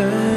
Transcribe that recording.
return.